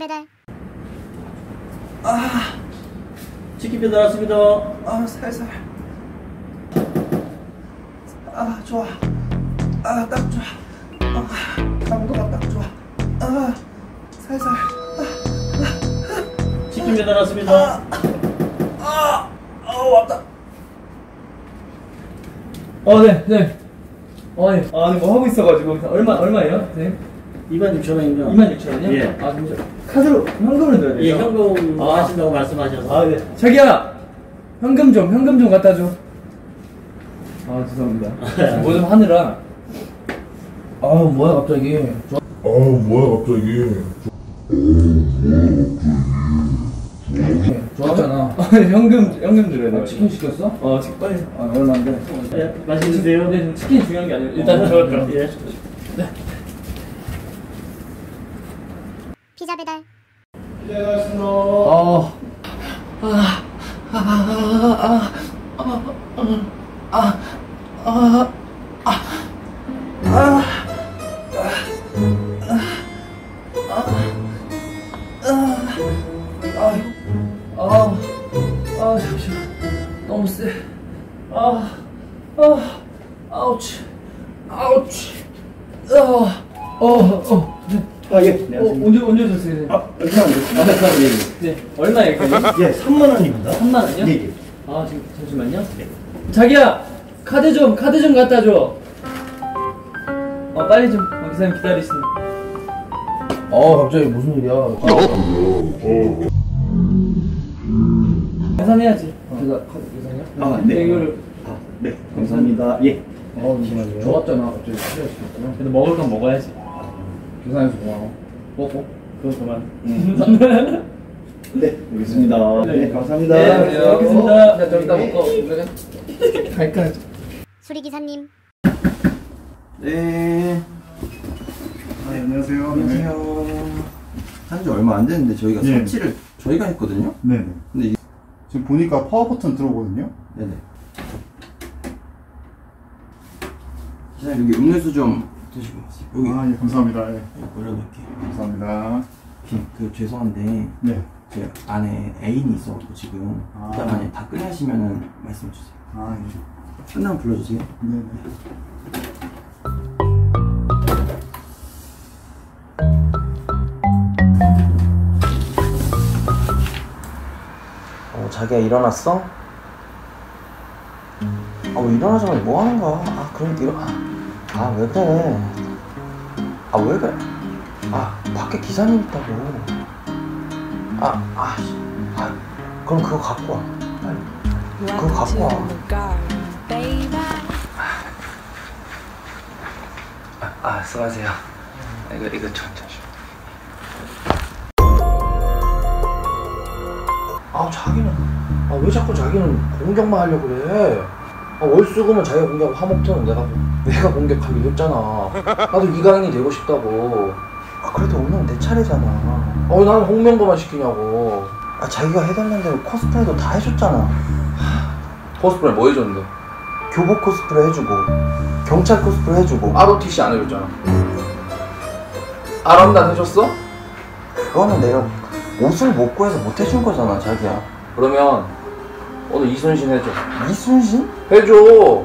배달. 치킨 배달 왔습니다. 아 살살 아 좋아 아 딱 좋아 아 강도가 딱 좋아 아 살살 치킨 배달 왔습니다. 아 왔다 어, 네, 네. 어, 네. 아, 네, 뭐 하고 있어가지고. 얼마, 얼마예요, 선생님? 26,000원입니다. 26,000원이요? 예. 아, 잠시 카드로, 현금으로 넣어야 돼요? 예, 현금 아. 하신다고 말씀하셔서. 아, 네. 자기야! 현금 좀, 현금 좀 갖다 줘. 아, 죄송합니다. 뭐 좀 하느라. 아 뭐야 갑자기 아 뭐야 갑자기 좋았잖아 현금, 현금 드려야 돼. 아, 치킨 시켰어? 어, 치킨 빨리. 아 얼마인데? 예. 근데 지금 치킨이 중요한 게 아니라 일단 저, 저. 예. 배달. 어. 아, 아, 잠시만. 너무 세. 아, 아, 아우치. 아우치. 아, 어, 어. 네. 아, 예. 어, 언제, 언제 오셨어요? 아, 잠시만요. 아, 네, 네. 얼마예요? 예, 3만원입니다. 3만 원이요? 예, 예. 아 지금 잠시만요. 자기야 카드 좀 카드 좀 갖다 줘. 어 빨리 좀 어, 기사님 기다리시는. 어, 갑자기 무슨 일이야? 계산해야지. 제가 카드 계산이요? 아, 근데 네. 이거를 아, 네. 감사합니다. 예. 어, 잠시만요. 좋았잖아. 갑자기. 그래도 먹을 건 먹어야지. 계산해서 고마워. 먹고. 그건 그만. 네, 여기 있습니다. 네. 네, 감사합니다. 네, 네, 알겠습니다. 나좀 이따 먹고. 갈까? 수리 기사님. 네. 아, 네, 안녕하세요. 안녕하세요. 한지 얼마 안 됐는데 저희가 예. 설치를 저희가 했거든요. 네네. 근데 이, 지금 보니까 파워 버튼 들어오거든요. 네네. 기사님 여기 음료수 좀 드시고 가세요. 여기 아, 예, 감사합니다. 예, 여기 올려놓을게요. 감사합니다. 그, 그 죄송한데 네. 제 안에 애인이 있어갖고 지금 아. 일단 만약에 다 끝나시면은 말씀해 주세요. 아, 예. 끝나면 불러주세요. 네네. 어, 자기야 일어났어? 아, 왜 일어나자마자 뭐 하는 거야? 아, 그러니까 일어, 아, 왜 그래? 아, 왜 그래? 아, 밖에 기사님 있다고. 아, 아, 씨. 아, 그럼 그거 갖고 와. 빨리. 그거 갖고 와. 아, 아, 수고하세요. 이거, 이거 천천히. 아 자기는 아 왜 자꾸 자기는 공격만 하려고 그래 아 월수금은 자기가 공격하고 화목토는 내가 내가 공격하기로 했잖아. 나도 이강인이 되고 싶다고. 아 그래도 오늘 내 차례잖아. 어 나는 홍명보만 시키냐고. 아 자기가 해달라는 대로 코스프레도 다 해줬잖아. 코스프레 뭐 해줬는데? 교복 코스프레 해주고 경찰 코스프레 해주고. ROTC 안 해줬잖아. 아람단 해줬어? 그거는 내가 옷을 못 구해서 못 해준 거잖아, 자기야. 그러면 오늘 이순신 해줘. 이순신? 해줘.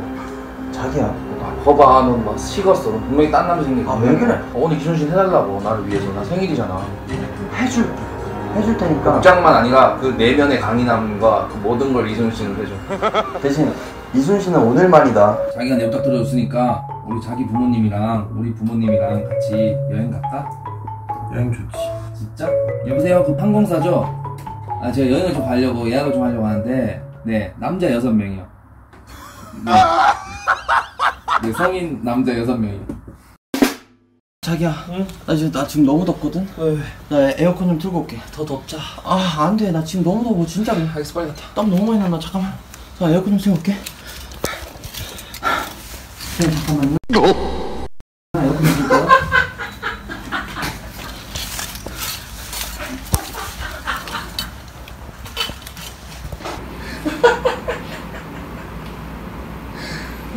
자기야. 아, 봐봐, 넌막 식었어. 너 분명히 딴 남자 생긴 거. 아, 왜 그래? 오늘 이순신 해달라고, 나를 위해서. 나 생일이잖아. 해줄. 해줄 테니까. 복장만 아니라 그 내면의 강인함과 그 모든 걸 이순신을 해줘. 대신 이순신은 오늘만이다. 자기가 내 부탁 들어줬으니까 우리 자기 부모님이랑 우리 부모님이랑 같이 여행 갈까? 여행 좋지. 진짜? 여보세요 그 항공사죠? 아 제가 여행을 좀 가려고 예약을 좀 하려고 하는데 네 남자 여섯 명이요 네. 네 성인 남자 여섯 명이요 자기야, 나 지금 나 지금 너무 덥거든. 나 에어컨 좀 틀고 올게. 더 덥자 아, 안 돼. 나 지금 너무 더워, 진짜로. 알겠어 빨리 갔다 땀 너무 많이 난다. 잠깐만. 자, 에어컨 좀 세워올게. 네, 잠깐만요. 에어컨 좀 틀게요.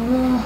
아,